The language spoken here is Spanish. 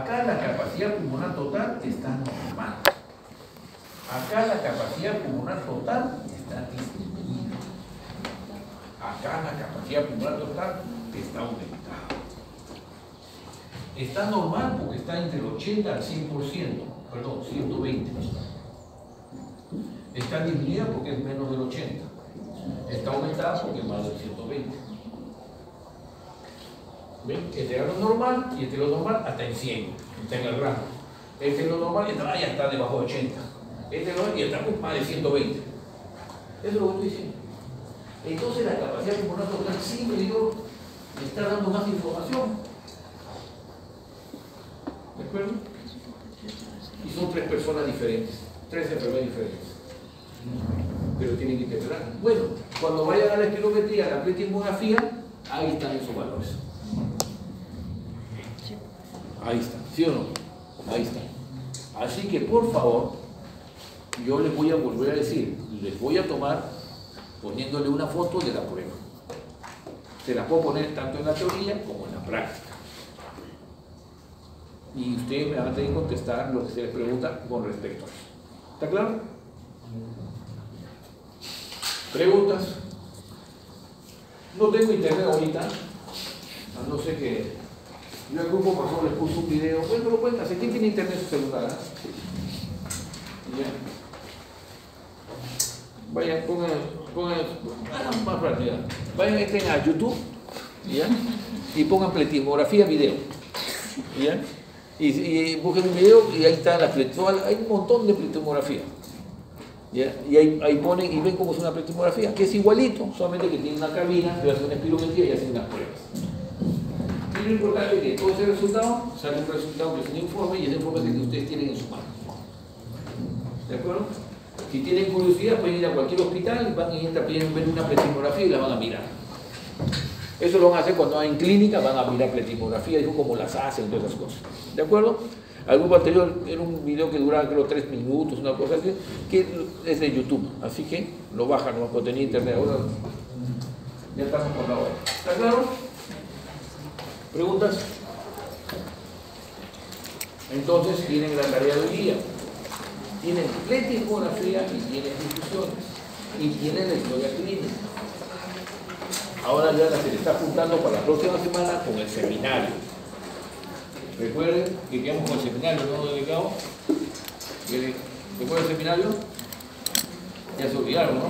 Acá la capacidad pulmonar total está normal. Acá la capacidad pulmonar total está disminuida. Acá la capacidad pulmonar total está aumentada. Está normal porque está entre el 80 al 100%, perdón, 120. Está disminuida porque es menos del 80. Está aumentada porque es más del 120. ¿Ven? Este es lo normal y este es lo normal hasta en 100, está en el rango. Este es lo normal y está, ya está debajo de 80. Este es lo y está con más de 120. Eso es lo que estoy diciendo. Entonces la capacidad pulmonar total sí me dio, me está dando más información. ¿De acuerdo? Y son tres personas diferentes, tres enfermedades diferentes. Pero tienen que interpretar. Bueno, cuando vayan a la espirometría, a la pletismografía, ahí están esos valores. Ahí está, ¿sí o no? Ahí está. Así que por favor, yo les voy a volver a decir, les voy a tomar poniéndole una foto de la prueba. Se la puedo poner tanto en la teoría como en la práctica. Y ustedes me van a tener que contestar lo que se les pregunta con respecto a eso. ¿Está claro? ¿Preguntas? No tengo internet ahorita, a no ser que yo al grupo favor les puse un video, bueno, pero cuéntase, ¿quién tiene internet en su celular? ah? Ya. Vayan, pongan, pongan, más práctica. Vayan, entren a YouTube, ¿ya? Y pongan pletismografía video, ¿ya? Y, y busquen un video y ahí está la pletismografía, hay un montón de pletismografía. ¿ya? Y ahí, ahí ponen y ven cómo es una pletismografía, que es igualito, solamente que tiene una cabina, que hace una espirometría y hacen unas pruebas. Lo importante es que todo ese resultado sale un resultado que es un informe y ese informe es el que ustedes tienen en su mano. ¿De acuerdo? Si tienen curiosidad pueden ir a cualquier hospital y van y entran, piden ver una pletismografía y la van a mirar. Eso lo van a hacer cuando van en clínica, van a mirar pletismografía, dijo cómo las hacen, todas esas cosas. ¿De acuerdo? Al grupo anterior era un video que duraba creo tres minutos, una cosa así, que es de YouTube, así que lo bajan, puede tener internet. Ahora ya estamos con la hora. ¿Está claro? ¿Preguntas? Entonces tienen la tarea de hoy día. Tienen pletismografía y tienen discusiones. Y tienen la historia clínica. Ahora ya se le está apuntando para la próxima semana con el seminario. Recuerden que quedamos con el seminario, ¿no, delegado? ¿Recuerdan el seminario? Ya se olvidaron, ¿no?